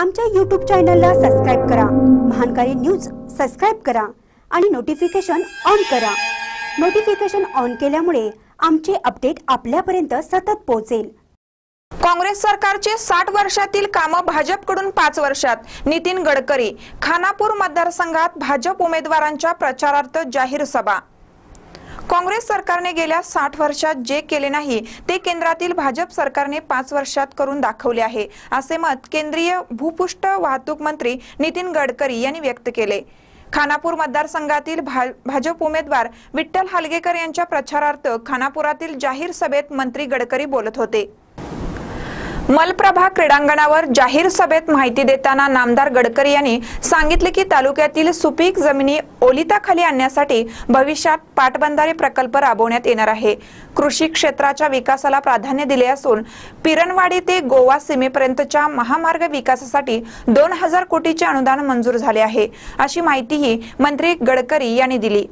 आमच्या यूट्यूब चॅनलला सबस्क्राईब करा. महानकारी न्यूज सबस्क्राईब करा आणि नोटिफिकेशन ऑन करा. नोटिफिकेशन ऑन केल्यामुळे आमचे अपडेट आपल्यापर्यंत सतत पोहोचेल. काँग्रेस सरकारचे साठ वर्षातील कामं भाजपकडून पाच वर्षात. नितीन गडकरी खानापूर मतदारसंघात भाजप उमेदवारांच्या प्रचारार्थ जाहीर सभा. काँग्रेस सरकारने गेल्या साठ वर्षात जे केले नाही ते केंद्रातील भाजप सरकारने पाच वर्षात करून दाखवले आहे असे मत केंद्रीय भूपृष्ठ वाहतूक मंत्री नितीन गडकरी यांनी व्यक्त केले. खानापूर मतदारसंघातील भा- भाजप उमेदवार विठ्ठल हालगेकर यांच्या प्रचारार्थ खानापुरातील जाहीर सभेत मंत्री गडकरी बोलत होते. मलप्रभा क्रीडांगणावर जाहीर सभेत माहिती देताना नामदार गडकरी यांनी सांगितले की तालुक्यातील सुपीक जमिनी ओलिताखाली आणण्यासाठी भविष्यात पाटबंधारे प्रकल्प राबवण्यात येणार आहे. कृषी क्षेत्राच्या विकासाला प्राधान्य दिले असून पिरणवाडी ते गोवा सीमेपर्यंतच्या महामार्ग विकासासाठी दोन हजार कोटीचे अनुदान मंजूर झाले आहे अशी माहितीही मंत्री गडकरी यांनी दिली.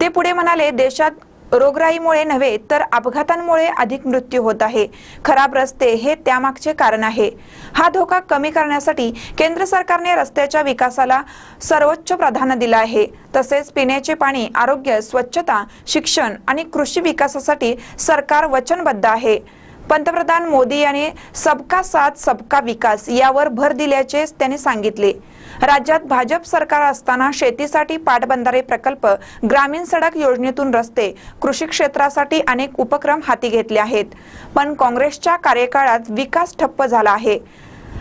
ते पुढे म्हणाले देशात रोगराईमुळे नव्हे तर अपघातांमुळे अधिक मृत्यू होत आहे. खराब रस्ते हे त्यामागचे कारण आहे. हा धोका कमी करण्यासाठी केंद्र सरकारने रस्त्याच्या विकासाला सर्वोच्च प्राधान्य दिलं आहे. तसेच पिण्याचे पाणी आरोग्य स्वच्छता शिक्षण आणि कृषी विकासासाठी सरकार वचनबद्ध आहे. पंतप्रधान मोदी यांनी सबका साथ सबका विकास यावर भर दिल्याचे त्यांनी सांगितले. राज्यात भाजप सरकार असताना शेतीसाठी पाटबंधारे प्रकल्प ग्रामीण सडक योजनेतून रस्ते कृषी क्षेत्रासाठी अनेक उपक्रम हाती घेतले आहेत. पण काँग्रेसच्या कार्यकाळात विकास ठप्प झाला आहे.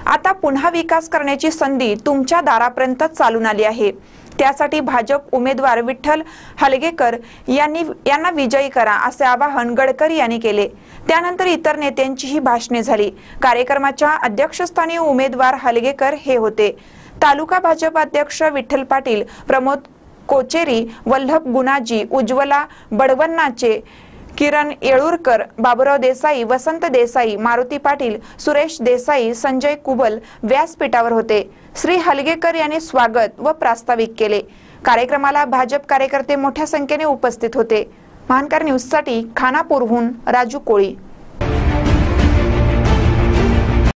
आता पुन्हा विकास करण्याची संधी तुमच्या दारापर्यंत चालून आली आहे. त्यासाठी भाजप उमेदवार विठ्ठल हलगेकर यांनी यांना विजयी करा असे आवाहन गडकरी यांनी केले. त्यानंतर इतर नेत्यांचीही भाषणे झाली. कार्यक्रमाच्या अध्यक्षस्थानी उमेदवार हलगेकर हे होते. तालुका भाजप अध्यक्ष विठ्ठल पाटील प्रमोद कोचेरी वल्लभ गुणाजी उज्ज्वला बडवन्नाचे किरण येळूरकर बाबुराव देसाई वसंत देसाई मारुती पाटील सुरेश देसाई संजय कुबल व्यासपीठावर होते. श्री हलगेकर यांनी स्वागत व प्रास्ताविक केले. कार्यक्रमाला भाजप कार्यकर्ते मोठ्या संख्येने उपस्थित होते. महानकर न्यूजसाठी खानापूरहून राजू कोळी.